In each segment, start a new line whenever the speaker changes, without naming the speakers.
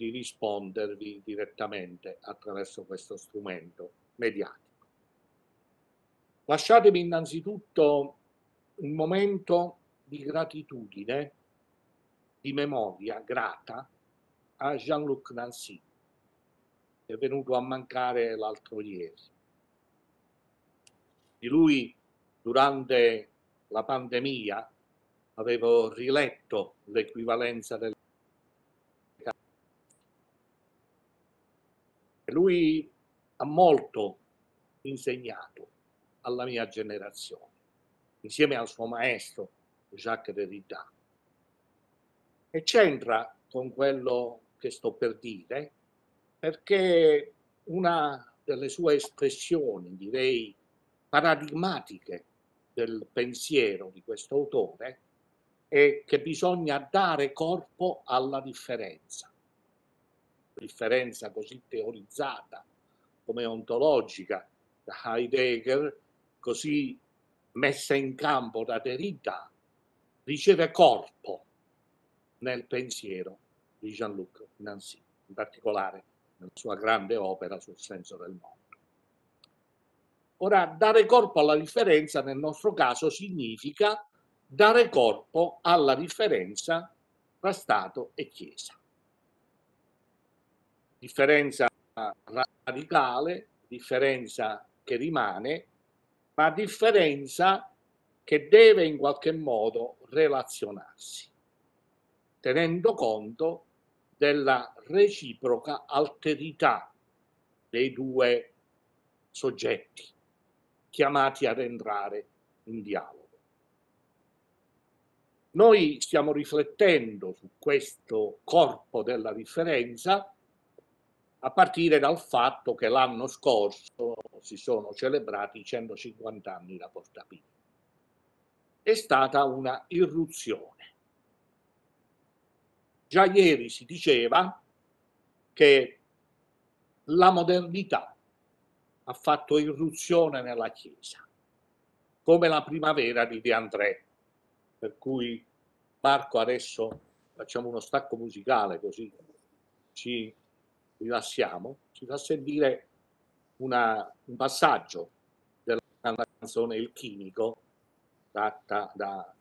di rispondervi direttamente attraverso questo strumento mediatico. Lasciatemi innanzitutto un momento di gratitudine, di memoria grata a Jean-Luc Nancy, che è venuto a mancare l'altro ieri. Di lui, durante la pandemia, avevo riletto l'equivalenza del lui ha molto insegnato alla mia generazione, insieme al suo maestro Jacques Derrida. E c'entra con quello che sto per dire, perché una delle sue espressioni, direi paradigmatiche del pensiero di questo autore, è che bisogna dare corpo alla differenza. Differenza così teorizzata come ontologica da Heidegger, così messa in campo da Derrida, riceve corpo nel pensiero di Jean-Luc Nancy, in particolare nella sua grande opera sul senso del mondo. Ora, dare corpo alla differenza nel nostro caso significa dare corpo alla differenza tra Stato e Chiesa. Differenza radicale, differenza che rimane, ma differenza che deve in qualche modo relazionarsi, tenendo conto della reciproca alterità dei due soggetti chiamati ad entrare in dialogo. Noi stiamo riflettendo su questo corpo della differenza a partire dal fatto che l'anno scorso si sono celebrati i 150 anni da Porta Pia. È stata una irruzione. Già ieri si diceva che la modernità ha fatto irruzione nella Chiesa, come la primavera di De André per cui Marco adesso facciamo uno stacco musicale così ci rilassiamo, ci fa sentire una, un passaggio della canzone Il chimico tratta da,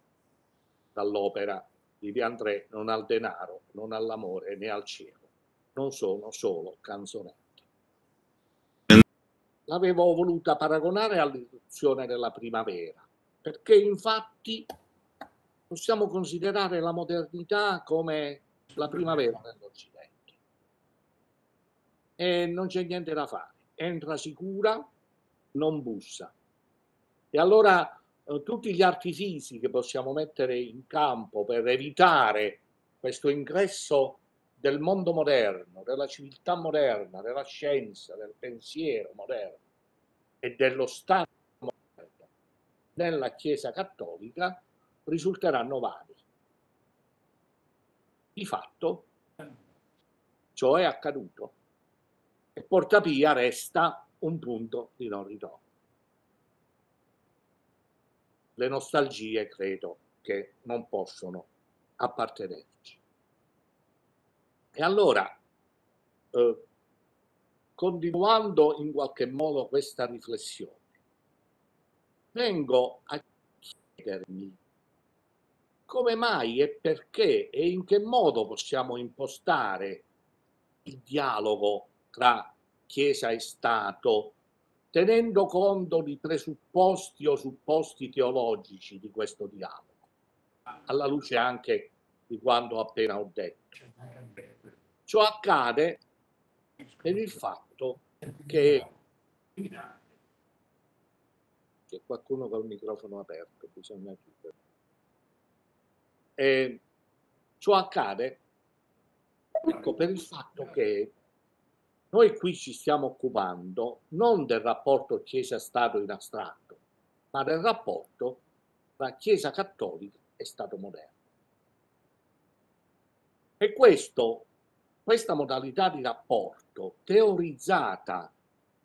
dall'opera di André Non al denaro, non all'amore né al cielo, non sono solo canzonette. L'avevo voluta paragonare all'irruzione della primavera, perché infatti possiamo considerare la modernità come la primavera dell'Occidente. E non c'è niente da fare. Entra sicura, non bussa. E allora eh, tutti gli artifici che possiamo mettere in campo per evitare questo ingresso del mondo moderno, della civiltà moderna, della scienza, del pensiero moderno e dello Stato moderno nella Chiesa cattolica risulteranno vani. Di fatto ciò è accaduto e Portapia resta un punto di non ritorno. Le nostalgie credo che non possono appartenerci. E allora, eh, continuando in qualche modo questa riflessione, vengo a chiedermi come mai e perché e in che modo possiamo impostare il dialogo tra Chiesa e Stato, tenendo conto di presupposti o supposti teologici di questo dialogo, alla luce anche di quanto appena ho detto. Ciò accade per il fatto che c'è qualcuno con il microfono aperto, bisogna chiudere. Eh, ciò accade ecco, per il fatto che noi qui ci stiamo occupando non del rapporto Chiesa-Stato in astratto, ma del rapporto tra Chiesa cattolica e Stato moderno. E questo, questa modalità di rapporto teorizzata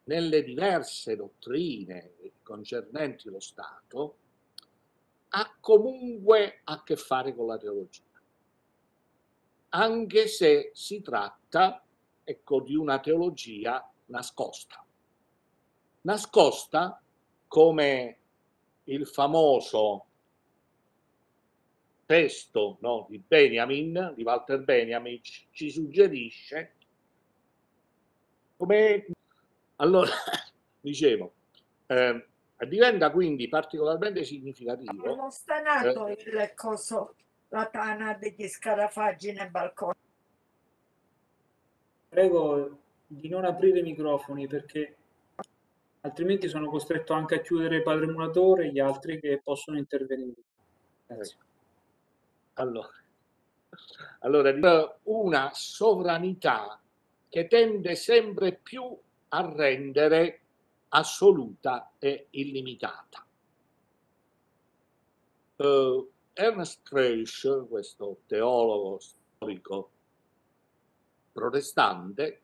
nelle diverse dottrine concernenti lo Stato ha comunque a che fare con la teologia. anche se si tratta ecco, di una teologia nascosta. Nascosta come il famoso testo no, di Benjamin, di Walter Benjamin, ci suggerisce come... Allora, dicevo, eh, diventa quindi particolarmente significativo.
Non sta nato eh, il coso, la tana degli scarafaggi nel balcone.
Prego di non aprire i microfoni perché altrimenti sono costretto anche a chiudere padre emulatore e gli altri che possono intervenire. Grazie.
Allora, allora, una sovranità che tende sempre più a rendere assoluta e illimitata. Uh, Ernst Reich, questo teologo storico protestante,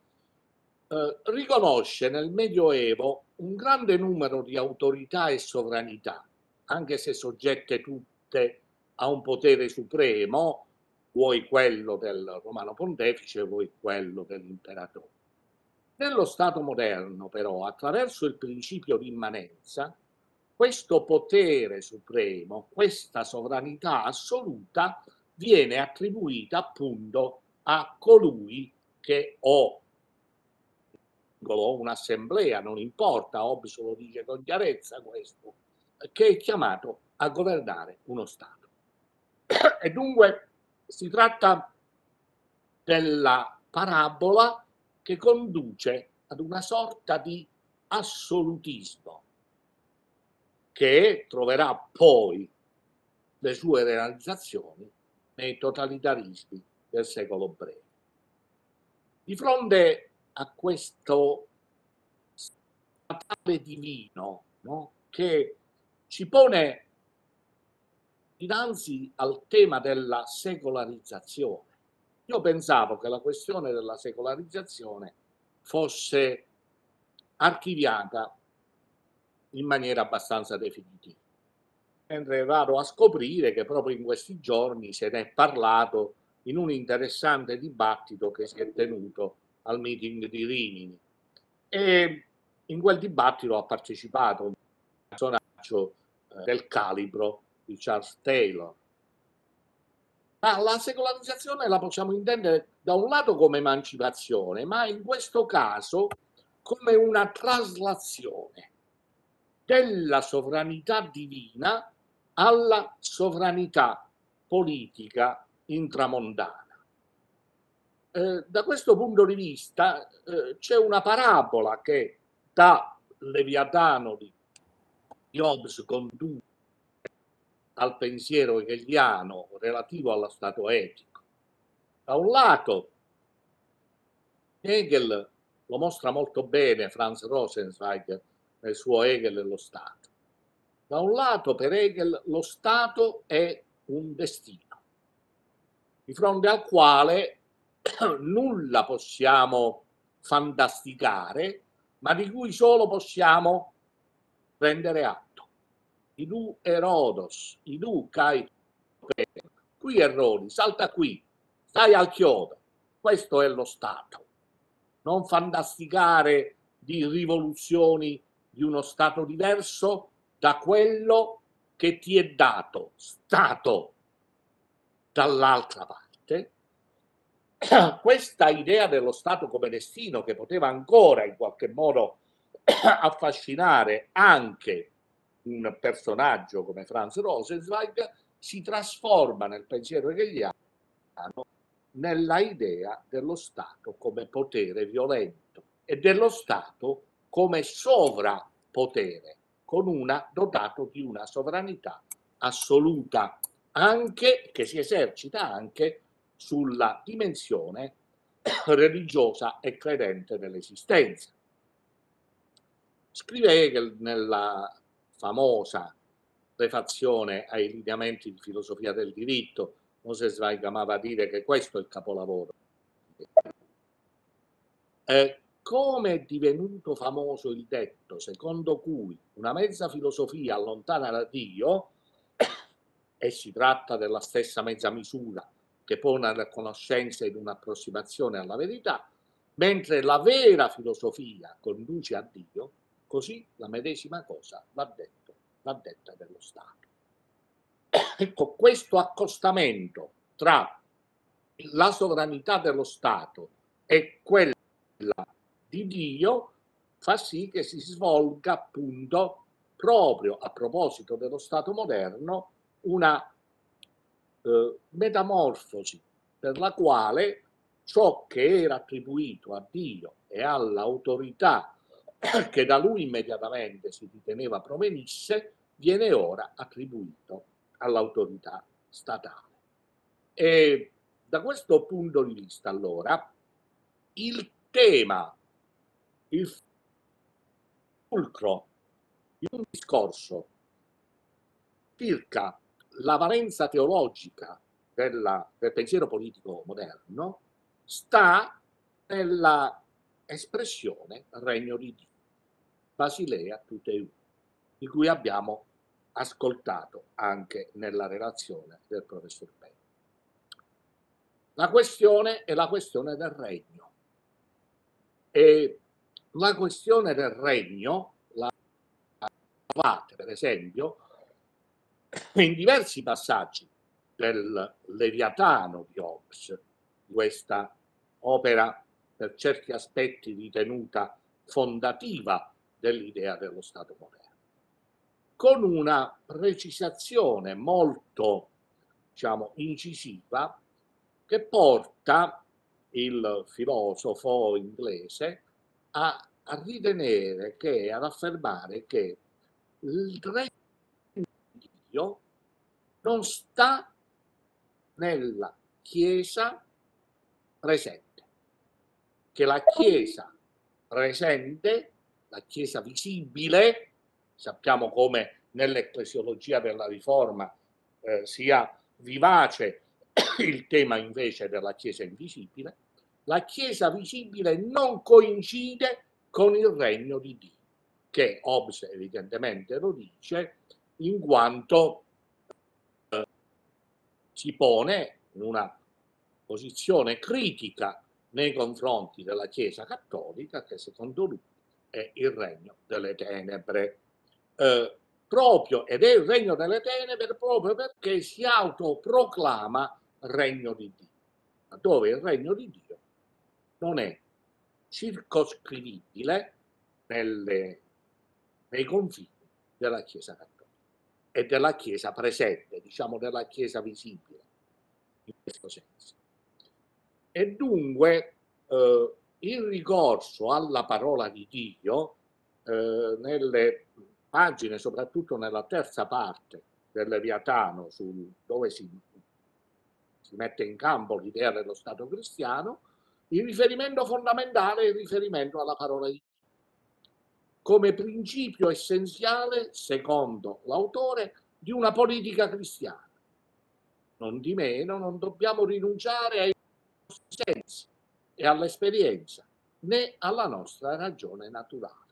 uh, riconosce nel Medioevo un grande numero di autorità e sovranità, anche se soggette tutte a un potere supremo, vuoi quello del romano pontefice, vuoi quello dell'imperatore. Nello Stato moderno, però, attraverso il principio di immanenza, questo potere supremo, questa sovranità assoluta, viene attribuita appunto a colui che o un'assemblea, non importa, Hobbes lo dice con chiarezza questo, che è chiamato a governare uno Stato. E dunque si tratta della parabola che conduce ad una sorta di assolutismo che troverà poi le sue realizzazioni nei totalitarismi del secolo breve. Di fronte a questo statale divino no, che ci pone dinanzi al tema della secolarizzazione. Io pensavo che la questione della secolarizzazione fosse archiviata in maniera abbastanza definitiva. Mentre vado a scoprire che proprio in questi giorni se ne è parlato in un interessante dibattito che si è tenuto al meeting di Rimini. E in quel dibattito ha partecipato un personaggio eh, del calibro di Charles Taylor. Ma la secolarizzazione la possiamo intendere da un lato come emancipazione, ma in questo caso come una traslazione della sovranità divina alla sovranità politica intramondana. Eh, da questo punto di vista eh, c'è una parabola che da Leviatano di, Hobbes conduce al pensiero hegeliano relativo allo stato etico. Da un lato, Hegel lo mostra molto bene Franz Rosenzweig nel suo Hegel e lo Stato. Da un lato, per Hegel, lo Stato è un destino, di fronte al quale nulla possiamo fantasticare, ma di cui solo possiamo prendere atto idù Erodos, idù Kai qui errori, salta qui, stai al chiodo. Questo è lo Stato. Non fantasticare di rivoluzioni di uno Stato diverso da quello che ti è dato, Stato, dall'altra parte. Questa idea dello Stato come destino che poteva ancora in qualche modo affascinare anche un personaggio come Franz Rosenzweig si trasforma nel pensiero hegeliano nella idea dello Stato come potere violento e dello Stato come sovrapotere, con una, dotato di una sovranità assoluta, anche, che si esercita anche sulla dimensione religiosa e credente dell'esistenza. Scrive Hegel nella famosa prefazione ai lineamenti di filosofia del diritto, Moses Zweig amava dire che questo è il capolavoro. Eh, come è divenuto famoso il detto secondo cui una mezza filosofia allontana da Dio, e si tratta della stessa mezza misura che pone la conoscenza in un'approssimazione alla verità, mentre la vera filosofia conduce a Dio, così la medesima cosa va, detto, va detta dello Stato. Ecco, questo accostamento tra la sovranità dello Stato e quella di Dio fa sì che si svolga appunto proprio a proposito dello Stato moderno una eh, metamorfosi per la quale ciò che era attribuito a Dio e all'autorità che da lui immediatamente si riteneva provenisse viene ora attribuito all'autorità statale. E da questo punto di vista, allora, il tema, il fulcro di un discorso circa la valenza teologica della, del pensiero politico moderno sta nella espressione regno di Dio, Basilea tutte uno, di cui abbiamo ascoltato anche nella relazione del professor Belli. La questione è la questione del regno. E la questione del regno la trovate, per esempio, in diversi passaggi del Leviatano di Hobbes, questa opera per certi aspetti ritenuta fondativa dell'idea dello Stato moderno, con una precisazione molto diciamo, incisiva che porta il filosofo inglese a, a ritenere che, ad affermare che il Dio non sta nella Chiesa presente, che la Chiesa presente, la Chiesa visibile, sappiamo come nell'ecclesiologia della Riforma eh, sia vivace il tema invece della Chiesa invisibile, la Chiesa visibile non coincide con il regno di Dio, che Hobbes evidentemente lo dice, in quanto eh, si pone in una posizione critica nei confronti della Chiesa cattolica, che secondo lui è il regno delle tenebre. Eh, proprio, ed è il regno delle tenebre proprio perché si autoproclama regno di Dio, dove il regno di Dio non è circoscrivibile nelle, nei confini della Chiesa cattolica e della Chiesa presente, diciamo della Chiesa visibile, in questo senso. E dunque eh, il ricorso alla parola di Dio eh, nelle pagine, soprattutto nella terza parte del Leviatano, sul, dove si, si mette in campo l'idea dello Stato cristiano, il riferimento fondamentale è il riferimento alla parola di come principio essenziale, secondo l'autore, di una politica cristiana. Non di meno, non dobbiamo rinunciare ai nostri sensi e all'esperienza, né alla nostra ragione naturale.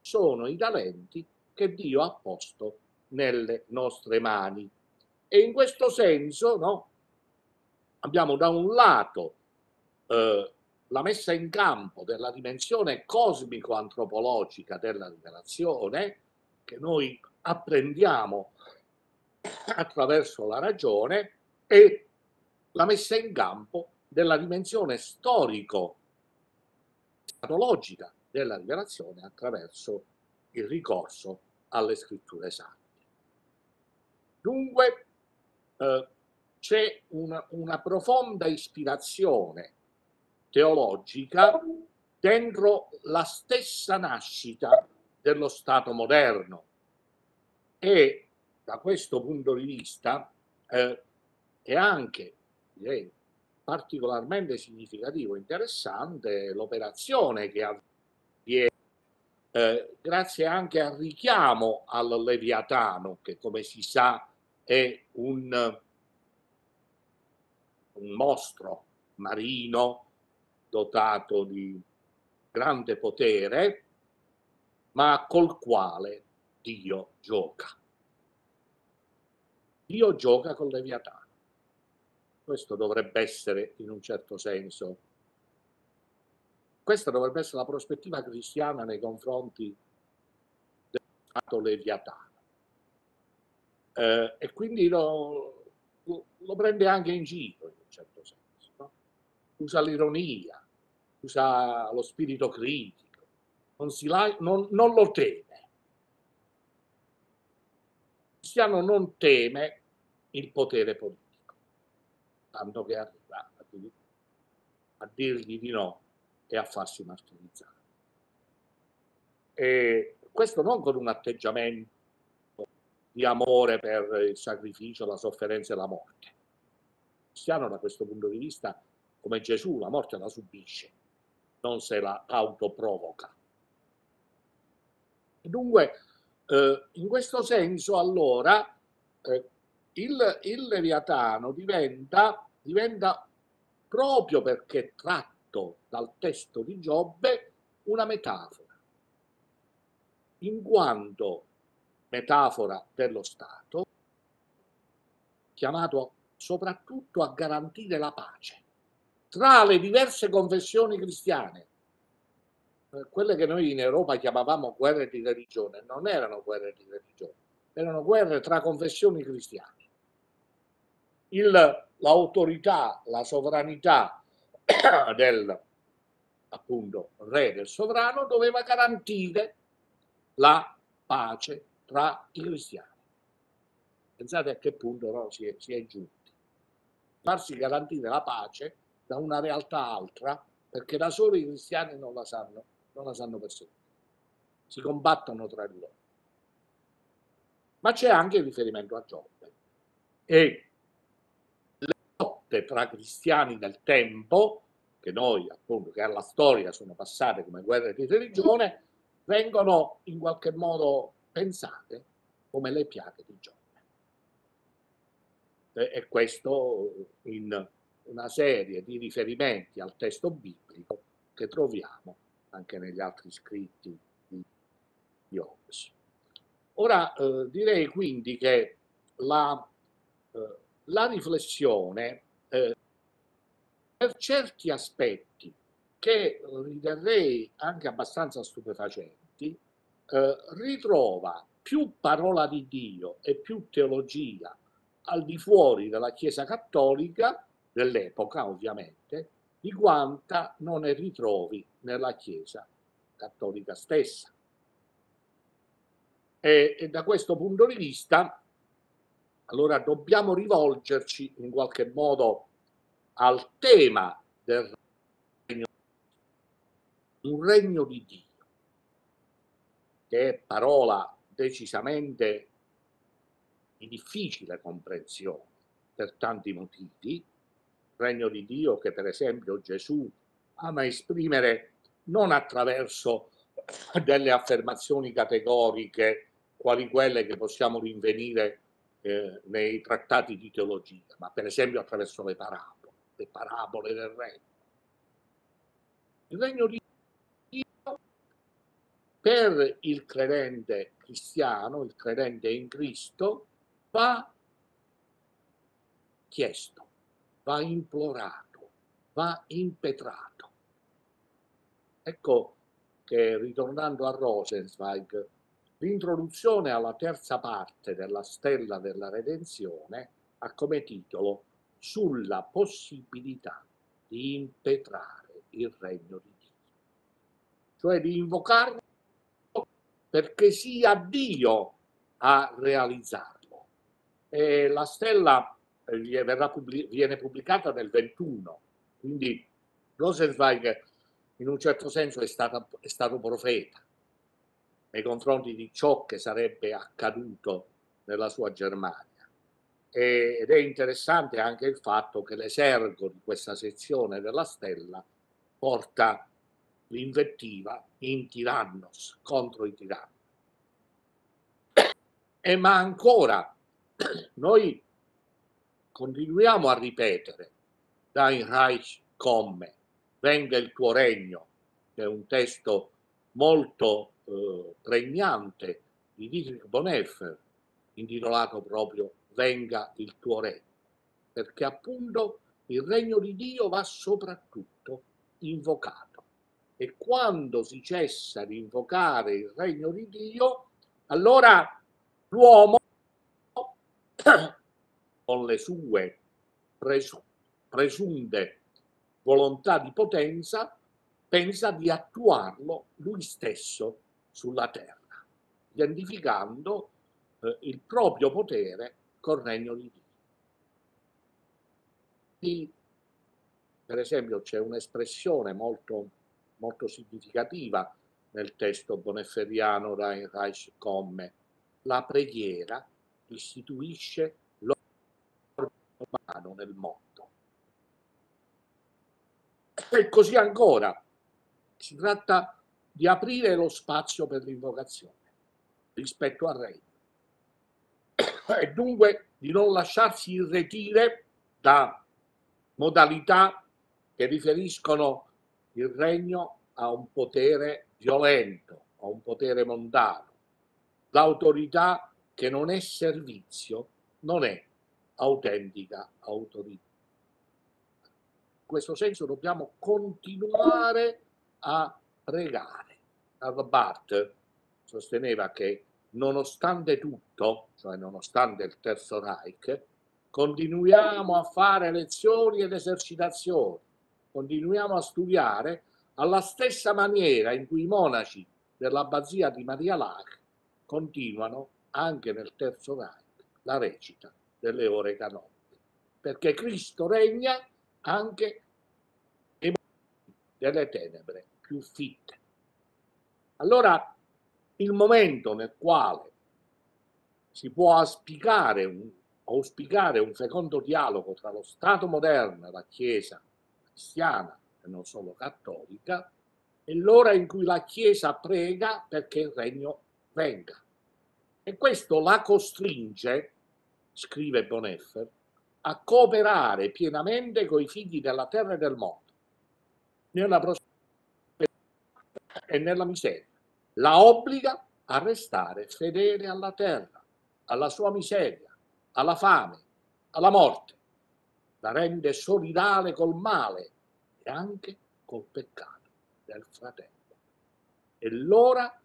Sono i talenti che Dio ha posto nelle nostre mani. E in questo senso no, abbiamo da un lato eh, la messa in campo della dimensione cosmico-antropologica della rivelazione, che noi apprendiamo attraverso la ragione, e la messa in campo della dimensione storico-patologica della rivelazione attraverso il ricorso alle scritture sante. Dunque eh, c'è una, una profonda ispirazione teologica dentro la stessa nascita dello Stato moderno. E da questo punto di vista eh, è anche direi, particolarmente significativo e interessante l'operazione che avviene eh, grazie anche al richiamo al Leviatano, che come si sa è un, un mostro marino dotato di grande potere, ma col quale Dio gioca. Dio gioca con Leviatano. Questo dovrebbe essere, in un certo senso, questa dovrebbe essere la prospettiva cristiana nei confronti del Stato leviatano. Eh, e quindi lo, lo, prende anche in giro, in un certo senso. No? Usa l'ironia, usa lo spirito critico, non, la, non, non lo teme. Il cristiano non teme il potere politico, tanto che arriva a, a dirgli di no e a farsi martirizzare. E questo non con un atteggiamento di amore per il sacrificio, la sofferenza e la morte. Il cristiano da questo punto di vista, come Gesù, la morte la subisce, non se la autoprovoca. Dunque, eh, in questo senso, allora, eh, il, il Leviatano diventa, diventa, proprio perché tratto dal testo di Giobbe, una metafora, in quanto metafora dello Stato, chiamato soprattutto a garantire la pace tra le diverse confessioni cristiane. Eh, quelle che noi in Europa chiamavamo guerre di religione non erano guerre di religione, erano guerre tra confessioni cristiane. Il, l'autorità, la sovranità del appunto re del sovrano doveva garantire la pace tra i cristiani. Pensate a che punto no, si, è, si è giunti. Farsi garantire la pace da una realtà altra perché da soli i cristiani non la sanno, non la sanno perseguire. Si combattono tra di loro. Ma c'è anche il riferimento a Giobbe. E le lotte tra cristiani del tempo, che noi appunto, che alla storia sono passate come guerre di religione, vengono in qualche modo pensate come le piaghe di Giobbe. E questo in una serie di riferimenti al testo biblico che troviamo anche negli altri scritti di Hobbes. Ora eh, direi quindi che la, eh, la riflessione eh, per certi aspetti che riterrei anche abbastanza stupefacenti eh, ritrova più parola di Dio e più teologia al di fuori della Chiesa cattolica, dell'epoca ovviamente, di quanta non ne ritrovi nella Chiesa cattolica stessa. E, e da questo punto di vista, allora dobbiamo rivolgerci in qualche modo al tema del regno, un regno di Dio che è parola decisamente di difficile comprensione per tanti motivi, regno di Dio che per esempio Gesù ama esprimere non attraverso delle affermazioni categoriche quali quelle che possiamo rinvenire eh, nei trattati di teologia, ma per esempio attraverso le parabole, le parabole del regno. Il regno di per il credente cristiano, il credente in Cristo, va chiesto, va implorato, va impetrato. Ecco che ritornando a Rosenzweig, l'introduzione alla terza parte della stella della redenzione ha come titolo sulla possibilità di impetrare il regno di Dio, cioè di invocarlo perché sia Dio a realizzarlo. E la stella eh, viene pubblicata nel 21, quindi Rosenzweig in un certo senso è, stata, è stato profeta nei confronti di ciò che sarebbe accaduto nella sua Germania. Ed è interessante anche il fatto che l'esergo di questa sezione della stella porta l'invettiva in tirannos, contro i tiranni. E ma ancora, noi continuiamo a ripetere, Dein Reich komme, venga il tuo regno, che è un testo molto eh, pregnante di Dietrich Bonhoeffer, intitolato proprio Venga il tuo regno. perché appunto il regno di Dio va soprattutto invocato. E quando si cessa di invocare il regno di Dio, allora l'uomo, le sue presunte volontà di potenza, pensa di attuarlo lui stesso sulla terra, identificando eh, il proprio potere col regno di Dio. Per esempio c'è un'espressione molto, molto significativa nel testo bonefferiano Reich Komme. La preghiera istituisce nel mondo. E così ancora, si tratta di aprire lo spazio per l'invocazione rispetto al regno e dunque di non lasciarsi irretire da modalità che riferiscono il regno a un potere violento, a un potere mondano. L'autorità che non è servizio non è autentica autorità. In questo senso dobbiamo continuare a pregare. Karl Barth sosteneva che nonostante tutto, cioè nonostante il Terzo Reich, continuiamo a fare lezioni ed esercitazioni, continuiamo a studiare alla stessa maniera in cui i monaci dell'abbazia di Maria Lac continuano anche nel Terzo Reich la recita delle ore canoniche, perché Cristo regna anche delle tenebre più fitte. Allora, il momento nel quale si può auspicare un, auspicare un fecondo dialogo tra lo Stato moderno e la Chiesa cristiana e non solo cattolica, è l'ora in cui la Chiesa prega perché il regno venga. E questo la costringe, scrive Boneffer, a cooperare pienamente con i figli della terra e del mondo, nella prosperità e nella miseria. La obbliga a restare fedele alla terra, alla sua miseria, alla fame, alla morte. La rende solidale col male e anche col peccato del fratello. È l'ora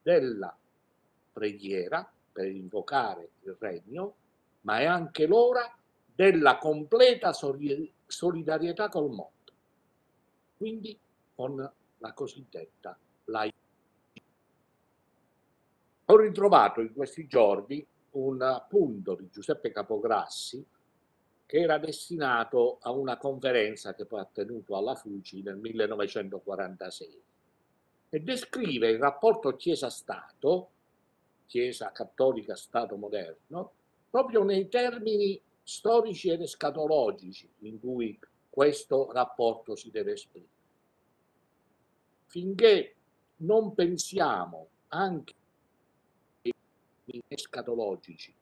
della preghiera per invocare il regno, ma è anche l'ora della completa solidarietà col mondo. Quindi con la cosiddetta laicità. Ho ritrovato in questi giorni un punto di Giuseppe Capograssi che era destinato a una conferenza che poi ha tenuto alla Fuci nel 1946 e descrive il rapporto Chiesa-Stato, Chiesa cattolica, Stato moderno, proprio nei termini storici ed escatologici in cui questo rapporto si deve esprimere finché non pensiamo anche in escatologici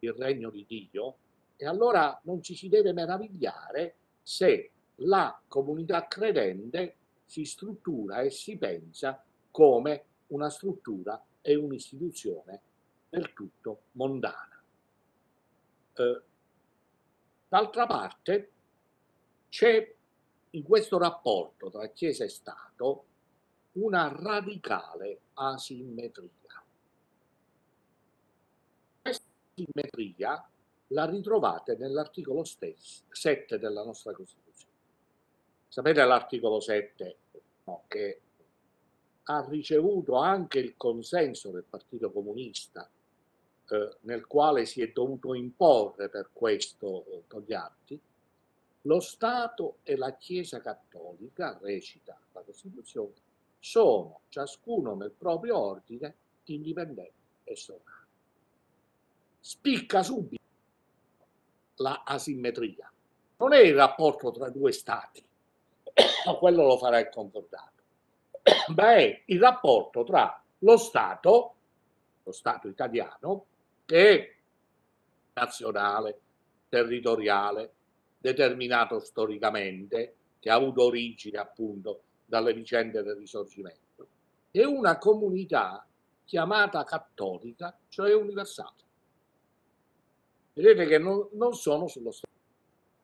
il regno di Dio, e allora non ci si deve meravigliare se la comunità credente si struttura e si pensa come una struttura e un'istituzione del tutto mondana. Eh, d'altra parte c'è in questo rapporto tra Chiesa e Stato una radicale asimmetria. Questa asimmetria la ritrovate nell'articolo 7 della nostra Costituzione. Sapete l'articolo 7 no, che ha ricevuto anche il consenso del Partito Comunista, eh, nel quale si è dovuto imporre per questo eh, Togliatti, lo Stato e la Chiesa Cattolica, recita la Costituzione, sono ciascuno nel proprio ordine indipendente e sovrano. Spicca subito la asimmetria. Non è il rapporto tra due stati, quello lo farà il concordato, ma è il rapporto tra lo Stato, lo Stato italiano, che è nazionale, territoriale, determinato storicamente, che ha avuto origine appunto dalle vicende del risorgimento, e una comunità chiamata cattolica, cioè universale. Vedete che non, non sono sullo stesso.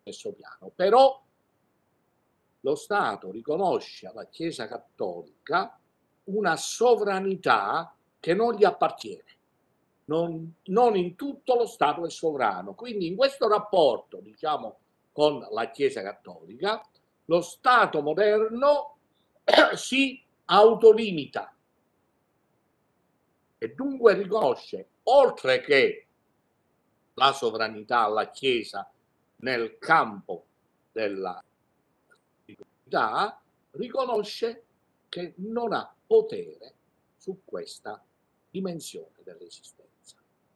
stesso piano. Però lo Stato riconosce alla Chiesa Cattolica una sovranità che non gli appartiene. Non, non, in tutto lo Stato è sovrano. Quindi in questo rapporto, diciamo, con la Chiesa Cattolica, lo Stato moderno si autolimita e dunque riconosce, oltre che la sovranità alla Chiesa nel campo della divinità, riconosce che non ha potere su questa dimensione dell'esistenza.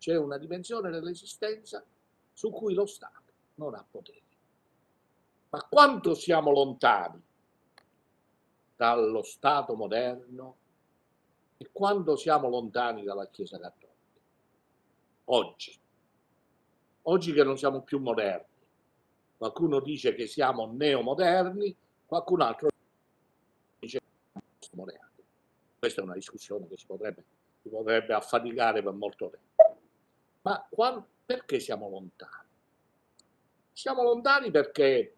C'è una dimensione dell'esistenza su cui lo Stato non ha potere. Ma quanto siamo lontani dallo Stato moderno e quanto siamo lontani dalla Chiesa Cattolica? Oggi. Oggi che non siamo più moderni. Qualcuno dice che siamo neomoderni, qualcun altro dice che siamo moderni. Questa è una discussione che si potrebbe, si potrebbe affaticare per molto tempo. Ma quando, perché siamo lontani? Siamo lontani perché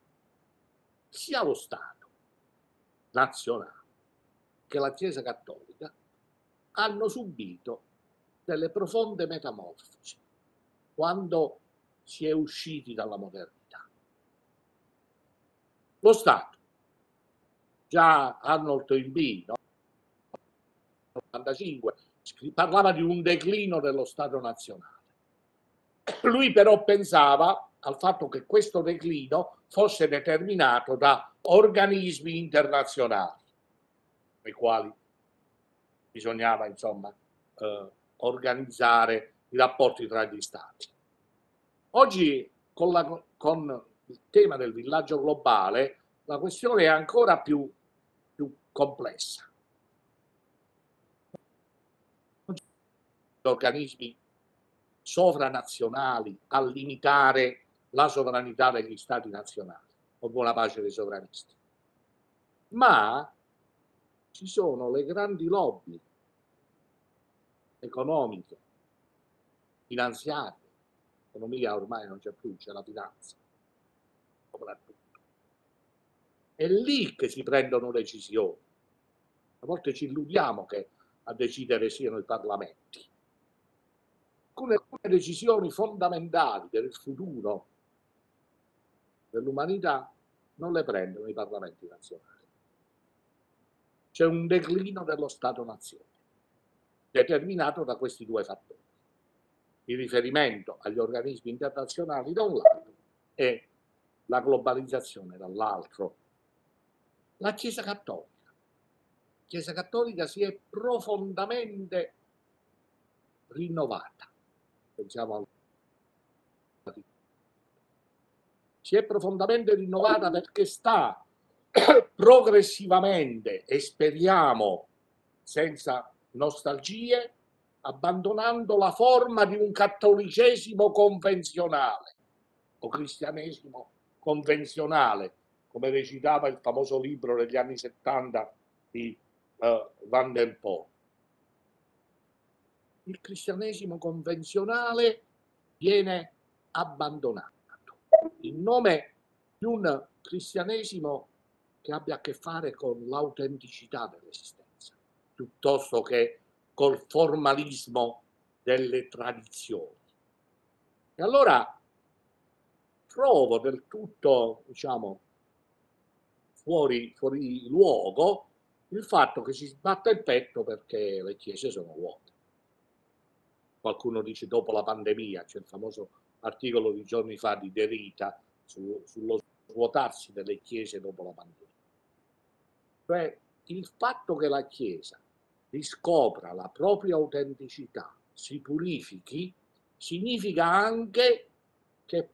sia lo Stato nazionale che la Chiesa Cattolica hanno subito delle profonde metamorfosi quando si è usciti dalla modernità. Lo Stato, già Arnold Toynbee, no? 95, parlava di un declino dello Stato nazionale. Lui però pensava al fatto che questo declino fosse determinato da organismi internazionali, nei quali bisognava insomma eh, organizzare i rapporti tra gli stati. Oggi con, la, con, il tema del villaggio globale la questione è ancora più, più complessa. organismi sovranazionali a limitare la sovranità degli stati nazionali, o buona pace dei sovranisti. Ma ci sono le grandi lobby economiche, finanziarie, l'economia ormai non c'è più, c'è la finanza, soprattutto. È lì che si prendono decisioni. A volte ci illudiamo che a decidere siano i parlamenti. Alcune, alcune decisioni fondamentali per il futuro dell'umanità non le prendono i parlamenti nazionali. C'è un declino dello Stato-nazione, determinato da questi due fattori. Il riferimento agli organismi internazionali da un lato e la globalizzazione dall'altro. La Chiesa Cattolica. La Chiesa Cattolica si è profondamente rinnovata. Pensiamo al si è profondamente rinnovata perché sta progressivamente e speriamo senza nostalgie abbandonando la forma di un cattolicesimo convenzionale o cristianesimo convenzionale come recitava il famoso libro degli anni 70 di uh, Van der Poel. Il cristianesimo convenzionale viene abbandonato in nome di un cristianesimo che abbia a che fare con l'autenticità dell'esistenza, piuttosto che col formalismo delle tradizioni. E allora trovo del tutto, diciamo, fuori, fuori luogo il fatto che si sbatta il petto perché le chiese sono vuote. Qualcuno dice dopo la pandemia, c'è il famoso articolo di giorni fa di Derita su, sullo svuotarsi delle chiese dopo la pandemia. Cioè il fatto che la Chiesa riscopra la propria autenticità, si purifichi, significa anche che